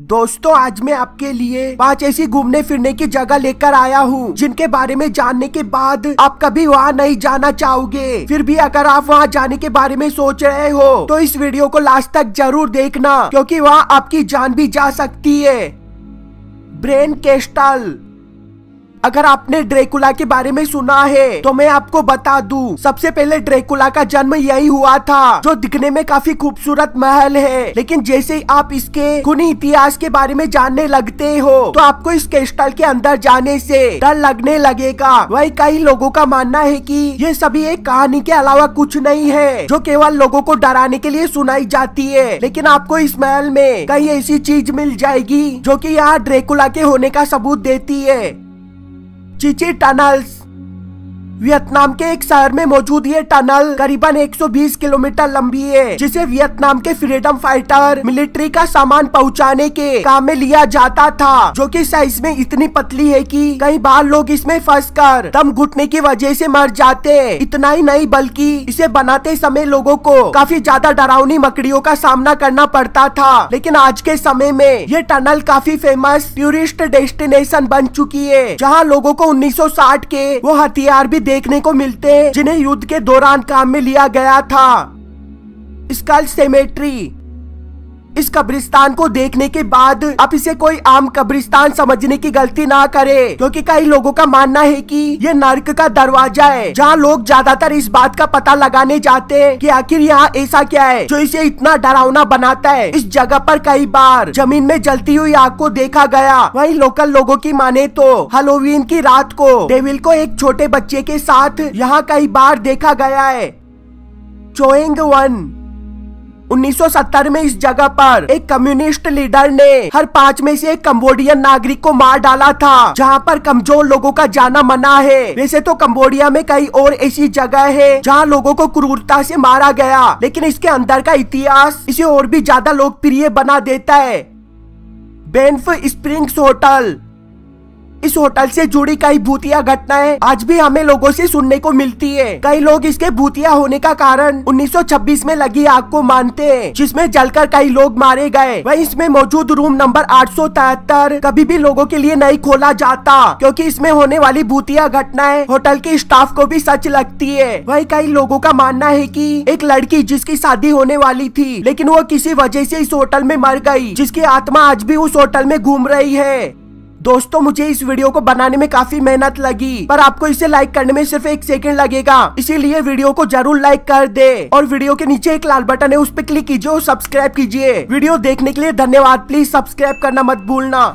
दोस्तों, आज मैं आपके लिए पाँच ऐसी घूमने फिरने की जगह लेकर आया हूँ, जिनके बारे में जानने के बाद आप कभी वहाँ नहीं जाना चाहोगे। फिर भी अगर आप वहाँ जाने के बारे में सोच रहे हो तो इस वीडियो को लास्ट तक ज़रूर देखना, क्योंकि वहाँ आपकी जान भी जा सकती है। Bran Castle. अगर आपने ड्रेकुला के बारे में सुना है तो मैं आपको बता दूँ, सबसे पहले ड्रेकुला का जन्म यही हुआ था, जो दिखने में काफ़ी खूबसूरत महल है। लेकिन जैसे ही आप इसके खूनी इतिहास के बारे में जानने लगते हो तो आपको इस क्रिस्टल के अंदर जाने से डर लगने लगेगा। वही कई लोगों का मानना है कि ये सभी एक कहानी के अलावा कुछ नहीं है, जो केवल लोगों को डराने के लिए सुनाई जाती है। लेकिन आपको इस महल में कई ऐसी चीज़ मिल जाएगी, जो की यहाँ ड्रेकुला के होने का सबूत देती है। Chichi tunnels. वियतनाम के एक शहर में मौजूद ये टनल करीबन 120 किलोमीटर लंबी है, जिसे वियतनाम के फ्रीडम फाइटर मिलिट्री का सामान पहुँचाने के काम में लिया जाता था, जो कि साइज़ में इतनी पतली है कि कई बार लोग इसमें फंस कर दम घुटने की वजह से मर जाते इतना ही नहीं, बल्कि इसे बनाते समय लोगों को काफ़ी ज़्यादा डरावनी मकड़ियों का सामना करना पड़ता था। लेकिन आज के समय में ये टनल काफ़ी फ़ेमस टूरिस्ट डेस्टिनेशन बन चुकी है, जहाँ लोगो को उन्नीस सौ साठ के वो हथियार भी देखने को मिलते हैं, जिन्हें युद्ध के दौरान काम में लिया गया था। स्कल सेमेट्री इस कब्रिस्तान को देखने के बाद आप इसे कोई आम कब्रिस्तान समझने की गलती ना करें, क्योंकि कई लोगों का मानना है कि ये नर्क का दरवाज़ा है, जहाँ लोग ज़्यादातर इस बात का पता लगाने जाते हैं कि आखिर यहाँ ऐसा क्या है, जो इसे इतना डरावना बनाता है। इस जगह पर कई बार ज़मीन में जलती हुई आग को देखा गया। वही लोकल लोगों की माने तो हेलोवीन की रात को डेविल को एक छोटे बच्चे के साथ यहाँ कई बार देखा गया है। चोइंग वन 1970 में इस जगह पर एक कम्युनिस्ट लीडर ने हर पाँच में से एक कम्बोडियन नागरिक को मार डाला था, जहाँ पर कमज़ोर लोगों का जाना मना है। वैसे तो कम्बोडिया में कई और ऐसी जगह है जहाँ लोगों को क्रूरता से मारा गया, लेकिन इसके अंदर का इतिहास इसे और भी ज़्यादा लोकप्रिय बना देता है। बेन्फ स्प्रिंग्स होटल इस होटल से जुड़ी कई भूतिया घटनाएँ आज भी हमें लोगों से सुनने को मिलती है। कई लोग इसके भूतिया होने का कारण 1926 में लगी आग को मानते हैं, जिसमें जलकर कई लोग मारे गए। वही इसमें मौजूद रूम नंबर आठ सौ तिहत्तर कभी भी लोगों के लिए नहीं खोला जाता, क्योंकि इसमें होने वाली भूतिया घटनाएँ होटल के स्टाफ को भी सच लगती है। वही कई लोगों का मानना है की एक लड़की जिसकी शादी होने वाली थी, लेकिन वो किसी वजह से इस होटल में मर गई, जिसकी आत्मा आज भी उस होटल में घूम रही है। दोस्तों, मुझे इस वीडियो को बनाने में काफ़ी मेहनत लगी, पर आपको इसे लाइक करने में सिर्फ़ एक सेकंड लगेगा। इसीलिए वीडियो को ज़रूर लाइक कर दे और वीडियो के नीचे एक लाल बटन है, उस पर क्लिक कीजिए और सब्सक्राइब कीजिए। वीडियो देखने के लिए धन्यवाद। प्लीज़ सब्सक्राइब करना मत भूलना।